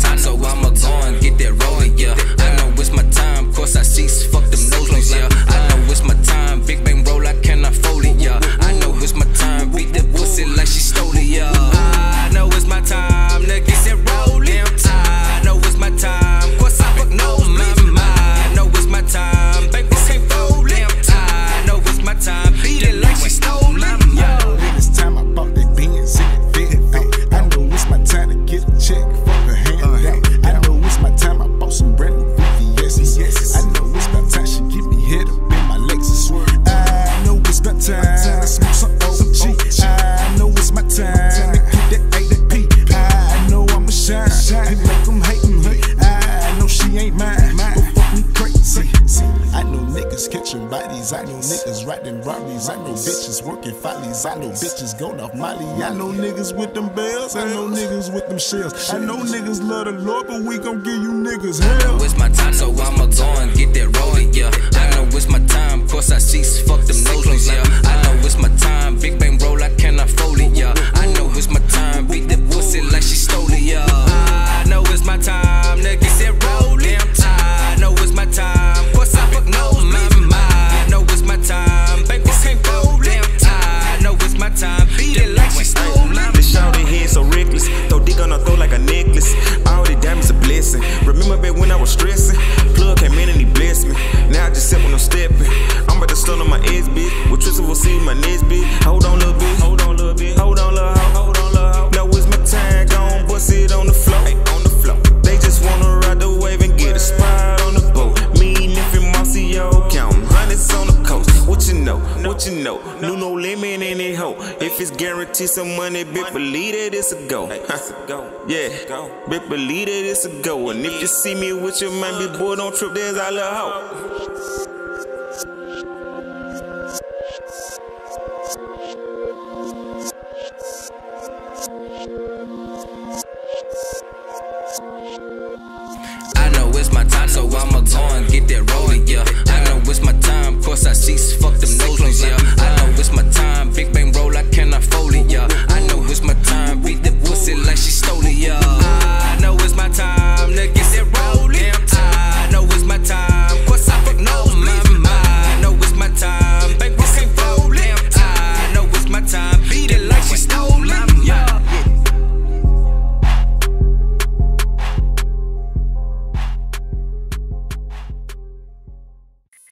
time, so I'ma go and get that rolling, yeah. I know it's my time, course I cease, fuck them no yeah. To smoke some OG. I know it's my time to get that ADP. I know I'ma shine and make them hate me. I know she ain't mine, but fuck me crazy. I know niggas catching bodies. I know niggas riding robberies. I know bitches working follies. I know bitches going off Molly. I know niggas with them bells. I know niggas with them shells. I know niggas love the Lord, but we gon' give you niggas hell. It's my time, so I'ma go and get that rolling, yeah. I know it's my time, course I cease, Throw like a necklace. All the diamonds a blessing. Remember back when I was stressing? You know? What you know? No, no limit in it, hoe. If it's guaranteed some money, bitch, believe that it's a go. yeah, bitch, believe that it's a go. And if you see me with your man, bitch, boy, don't trip, there's our little hoe. I know it's my time, so